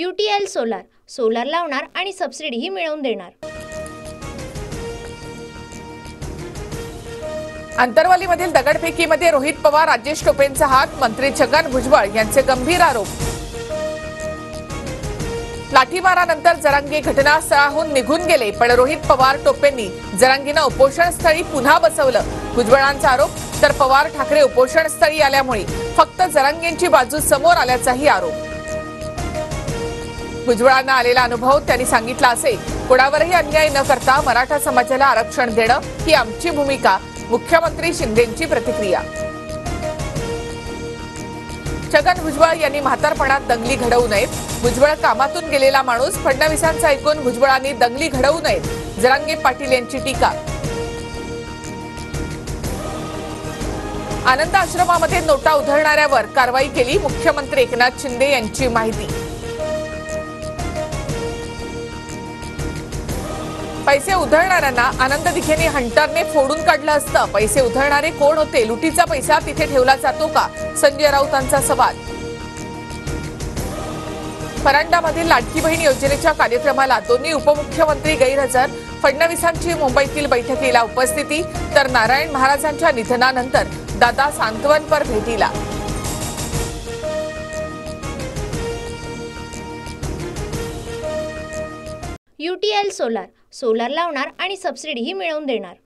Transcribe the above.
U T L solar. Solar लावणार आणि सबसिडीही मिळवून देणार. अंतरवालीमधील दगडफेकीमध्ये रोहित पवार राजेश टोपेंचा हात मंत्री छगन भुजबळ यांचे गंभीर आरोप. लाठीमारानंतर जरांगी घटनास्थळाहून निघून गेले पण रोहित पवार टोपेंनी जरांगीनं उपोषणस्थळी पुन्हा बसवलं. भुजबळांचा आरोप तर पवार ठाकरे उपोषणस्थळी आल्यामुळे फक्त जरांगेंची बाजू समोर आल्याचाही आरोप. भुजबळांना आलेला अनुभव त्यांनी सांगितला असे कोणावरही अन्याय न करता मराठा समाजाला आरक्षण देणं ही आमची भूमिका. मुख्यमंत्री शिंदेंची प्रतिक्रिया. छगन भुजबळ यांनी म्हातारपणात दंगली घडवू नयेत. भुजबळ कामातून गेलेला माणूस फडणवीसांचं ऐकून भुजबळांनी दंगली घडवू नयेत. जरांगे पाटील यांची टीका. आनंद आश्रमामध्ये नोटा उधळणाऱ्यावर कारवाई केली मुख्यमंत्री एकनाथ शिंदे यांची माहिती. पैसे उधळणाऱ्यांना आनंद दिघेने हंटरने फोडून काढलं असतं. पैसे उधळणारे कोण होते? लुटीचा पैसा तिथे ठेवला जातो का? संजय राऊतांचा सवाल. परांडामधील लाडकी बहीण योजनेच्या कार्यक्रमाला दोन्ही उपमुख्यमंत्री गैरहजर. फडणवीसांची मुंबईतील बैठकीला उपस्थिती तर नारायण महाराजांच्या निधनानंतर दादा सांत्वनपर भेटीला. U T L solar. Solar लावणार आणि सबसिडीही मिळवून देणार.